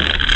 you.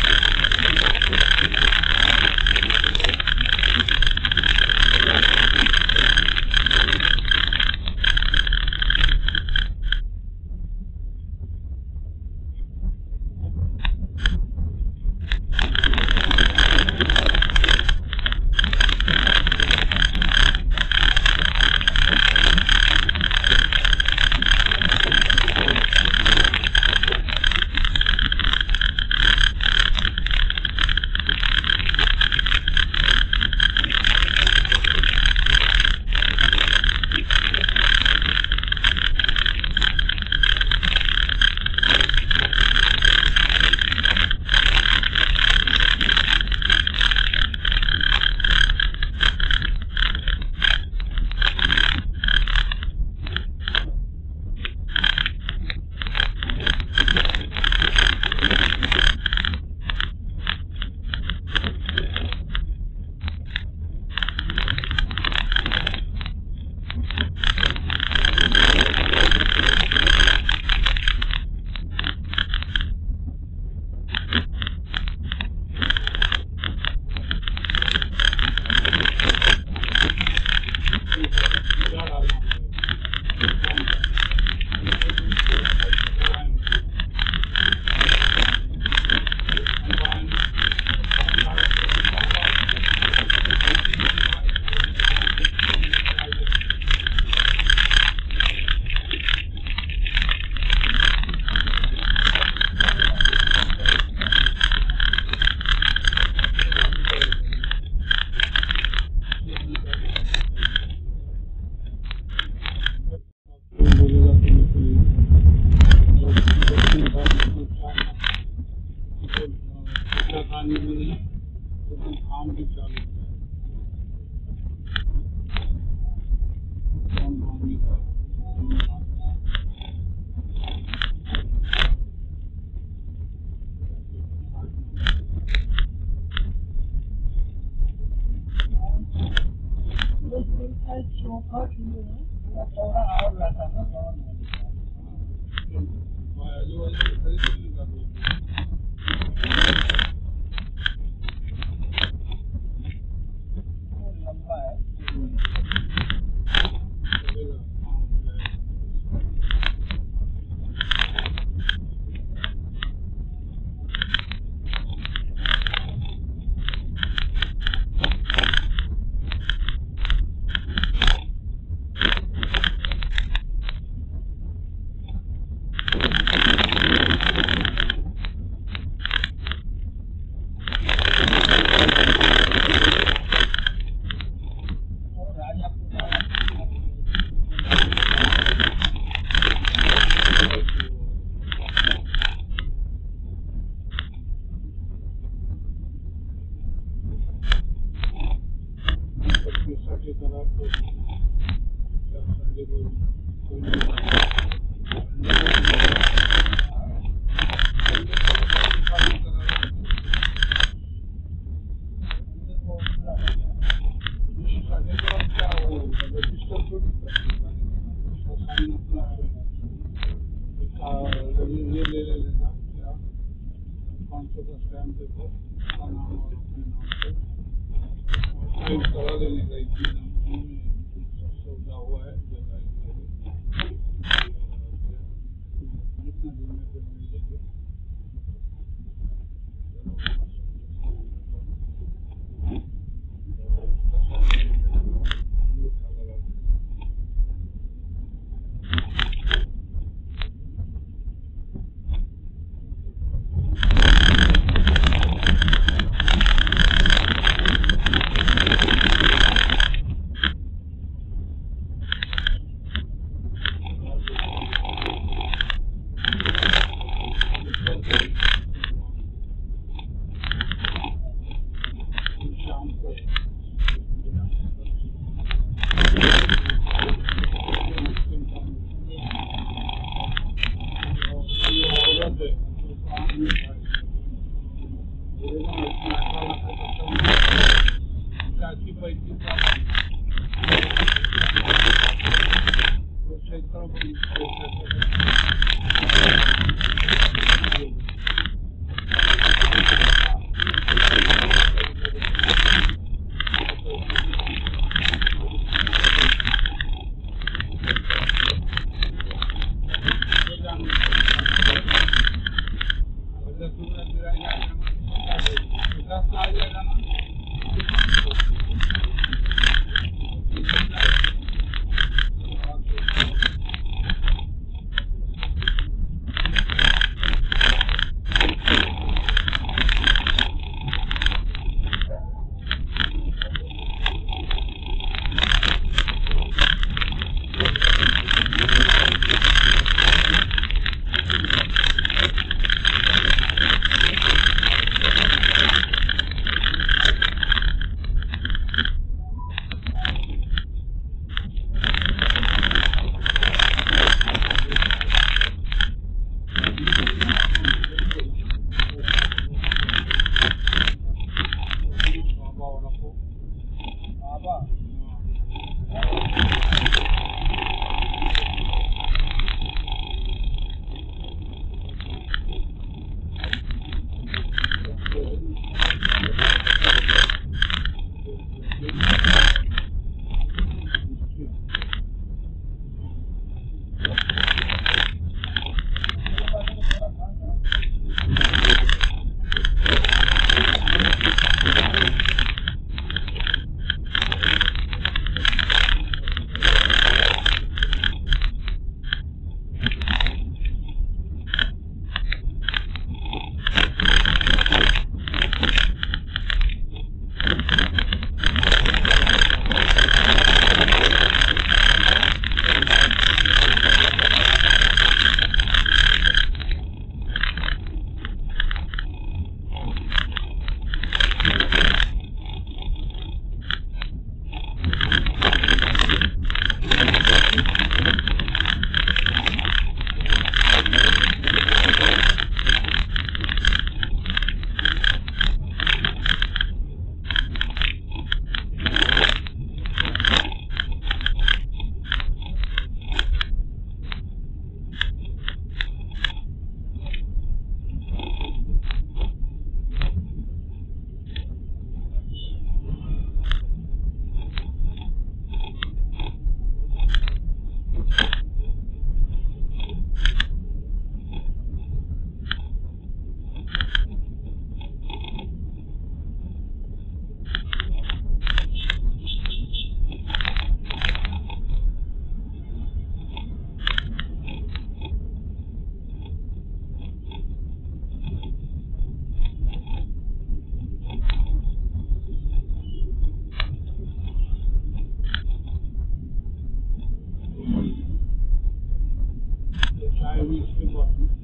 पैसा खाने के लिए लेकिन काम भी चालू चौखा किए हैं थोड़ा realmente remoto.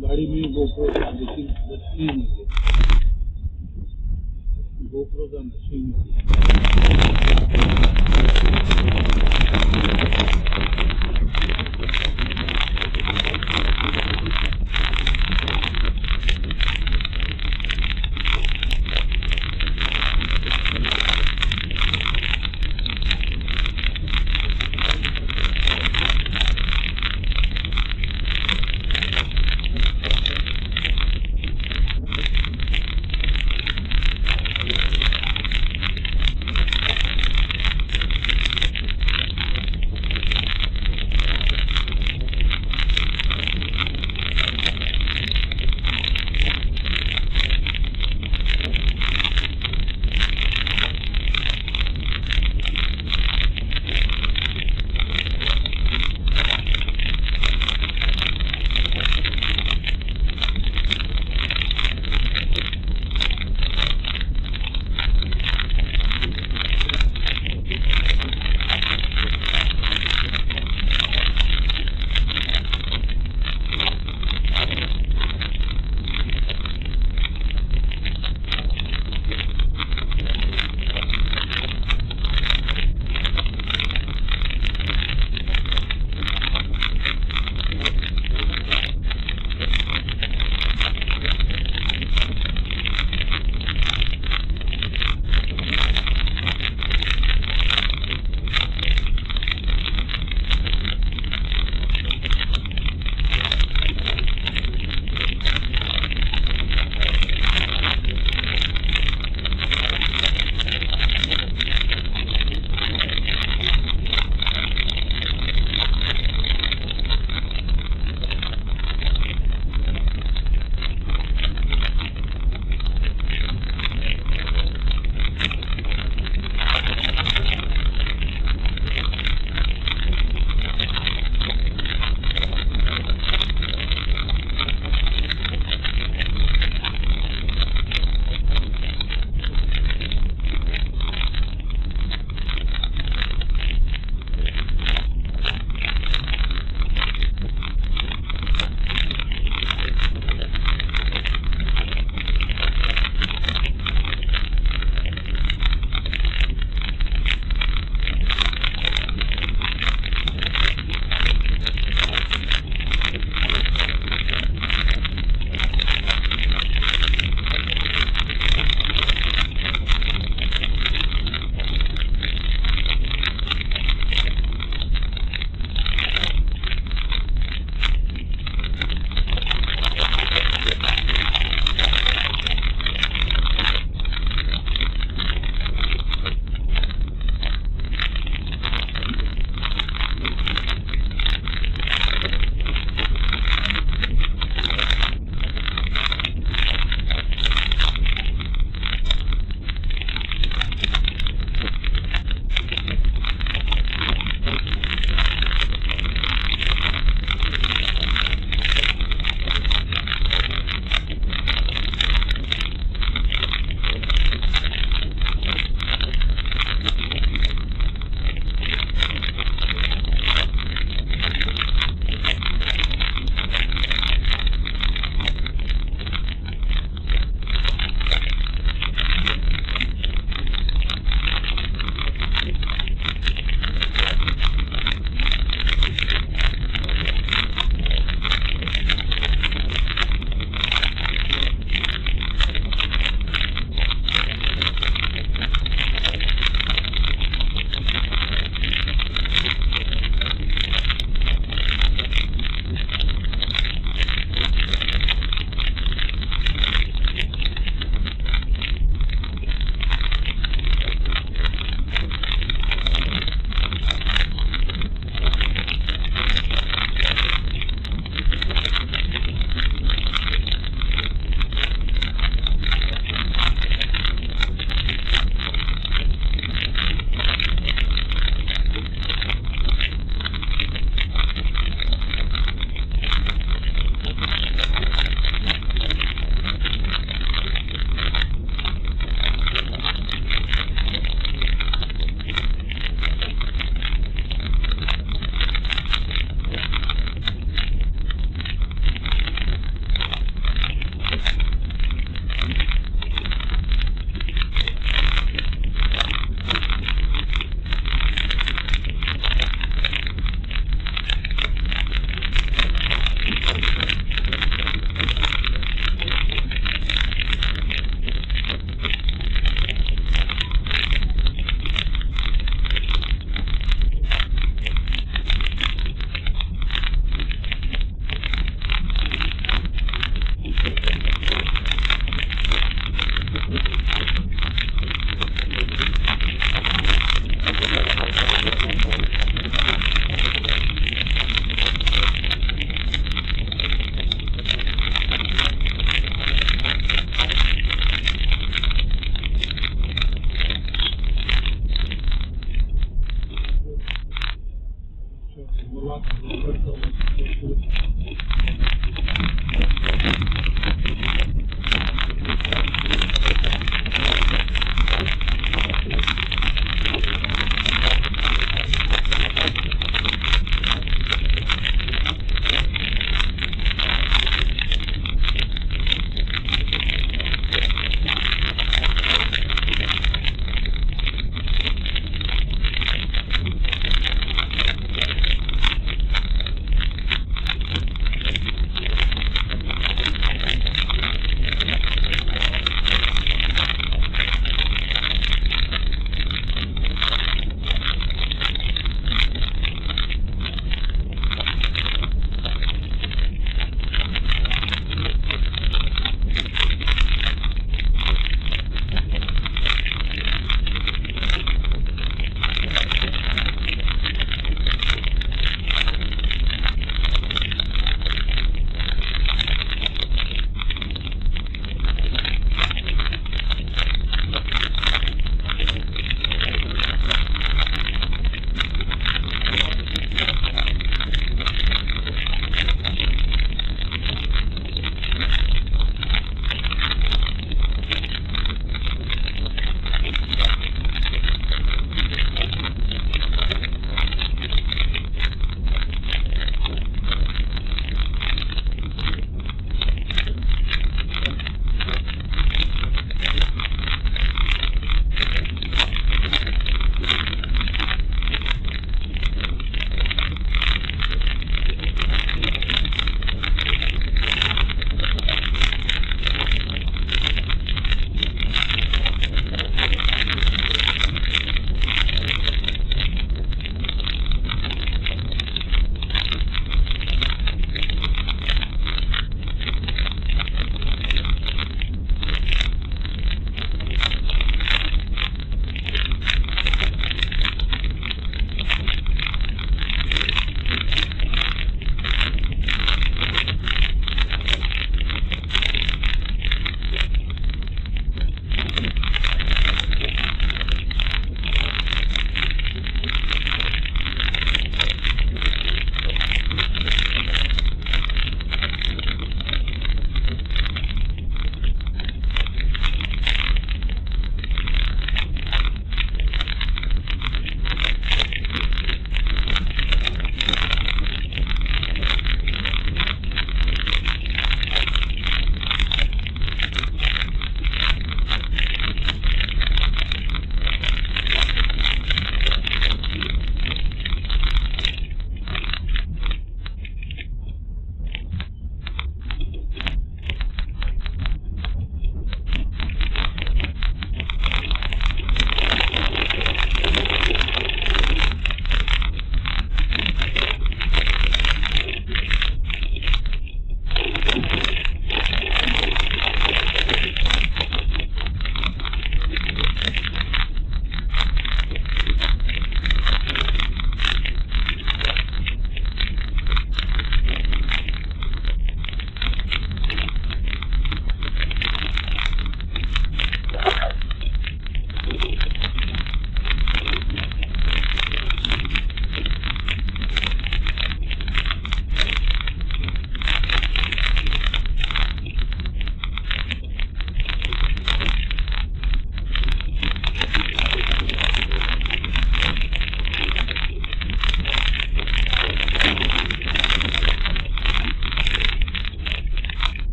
गाड़ी में गोप्रो था लेकिन रस्सी नहीं थी गोप्रो का रस्सी